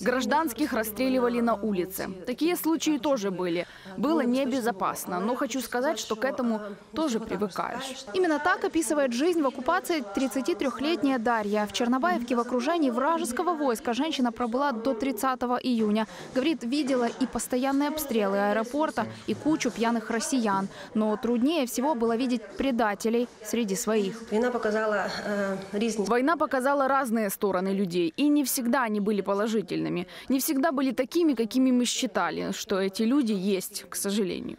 Гражданских расстреливали на улице. Такие случаи тоже были. Было небезопасно, но хочу сказать, что к этому тоже привыкаешь. Именно так описывает жизнь в оккупации 33-летняя Дарья. В Чернобаевке в окружении вражеского войска женщина пробыла до 30 июня. Говорит, видела и постоянные обстрелы аэропорта, и кучу пьяных россиян. Но труднее всего было видеть предателей среди своих. Війна показала е, різні Война показала разные стороны людей, и не всегда они были положительными. Не всегда были такими, какими мы считали, что эти люди есть, к сожалению.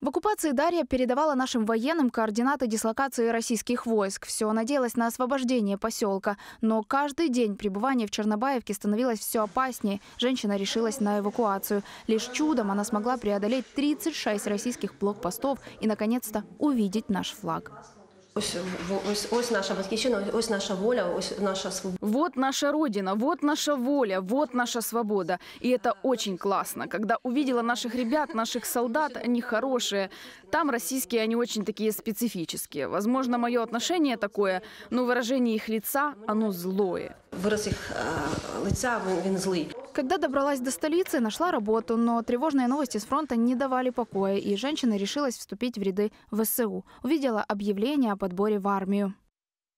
В оккупации Дарья передавала нашим военным координаты дислокации российских войск. Все надеялась на освобождение поселка. Но каждый день пребывания в Чернобаевке становилось все опаснее. Женщина решилась на эвакуацию. Лишь чудом она смогла преодолеть 36 российских блокпостов и, наконец-то, увидеть наш флаг. ось, в- ось, ось наша батьківщина, ось наша воля, ось наша свобода. Вот наша Родина, вот наша воля, вот наша свобода. И это очень классно. Когда увидела наших ребят, наших солдат, они хорошие. Там российские, они очень такие специфические. Возможно, мое отношение такое, но выражение их лица, оно злое. Вираз їх е, лиця він, він злий. Когда добралась до столицы, нашла работу, но тревожные новости с фронта не давали покоя, и женщина решилась вступить в ряды ВСУ. Увидела объявление о подборе в армию.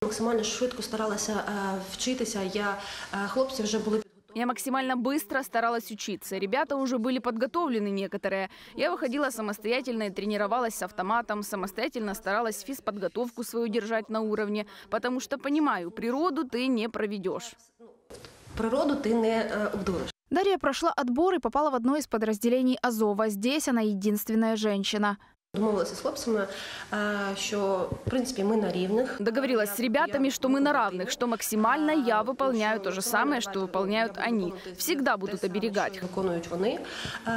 Максимально швидко старалася е, вчитися. Я е, хлопці вже були Я максимально быстро старалась учиться. Ребята уже были подготовлены некоторые. Я выходила самостоятельно и тренировалась с автоматом, самостоятельно старалась физподготовку свою держать на уровне, потому что понимаю, природу ты не проведешь. природу, ти не е, обдуриш. Дарья прошла отбор и попала в одно из подразделений Азова. Здесь она единственная женщина. Домовилася з хлопцями, е, що в принципі ми на рівних. Договорилась с ребятами, что мы на равных, что максимально я выполняю то же самое, что выполняют они. Всегда будут оберегать. Виконують вони. Е,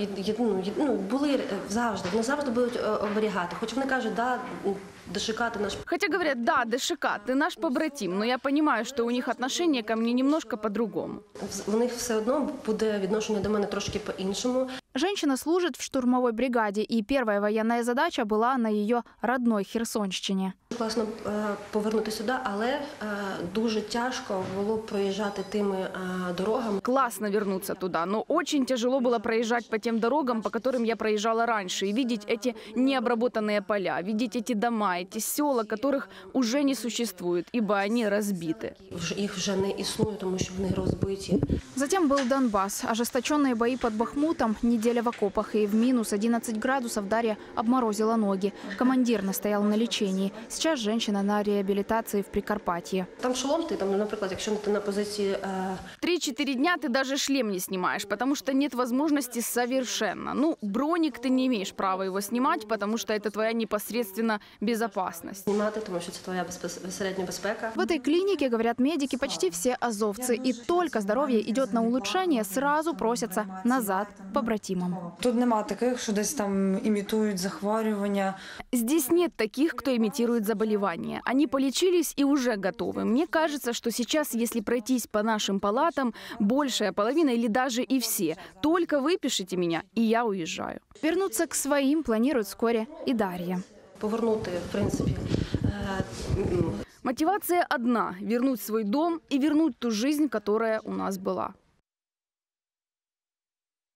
і- і- ну, і- ну, були е, завжди, вони завжди будуть е, оберігати. Хоч вони кажуть, да, дошикати наш Хотя говорят, да, ДШК, ты наш побратим, но я понимаю, что у них отношение ко мне немножко по-другому. в них все одно буде відношення до мене трошки по-іншому. Женщина служит в штурмовой бригаде, и первая военная задача была на ее родной Херсонщине. Класно е, повернути сюди, але е, дуже тяжко було проїжджати тими е, дорогами. Классно вернуться туда, но очень тяжело было проезжать по тем дорогам, по которым я проезжала раньше, и видеть эти необработанные поля, видеть эти дома, эти села, которых уже не существует, ибо они разбиты. Вже їх вже не існує, тому що вони розбиті. Затем был Донбасс. Ожесточенные бои под Бахмутом, неделя в окопах и в минус 11 градусов Дарья обморозила ноги. Командир настоял на лечении. Сейчас женщина на реабилитации в Прикарпатье. Там шолом ти там, наприклад, якщо ти на позиції е, Три-четыре дня ты даже шлем не снимаешь, потому что нет возможности совершенно. Ну, броник ты не имеешь права его снимать, потому что это твоя непосредственно безопасность. знімати, тому що це твоя безпес- безпосередня безпека. В этой клинике, говорят медики, почти все азовцы. И только здоровье идет на улучшение, сразу просятся назад побратимам. Тут нема таких, що десь там імітують захворювання. Здесь нет таких, кто имитирует заболевания. Они полечились и уже готовы. Мне кажется, что сейчас, если пройтись по нашим палатам, большая половина или даже и все, только выпишите меня, и я уезжаю. Вернуться к своим планирует вскоре и Дарья. Повернути, в принципі, Мотивация одна – вернуть свой дом и вернуть ту жизнь, которая у нас была.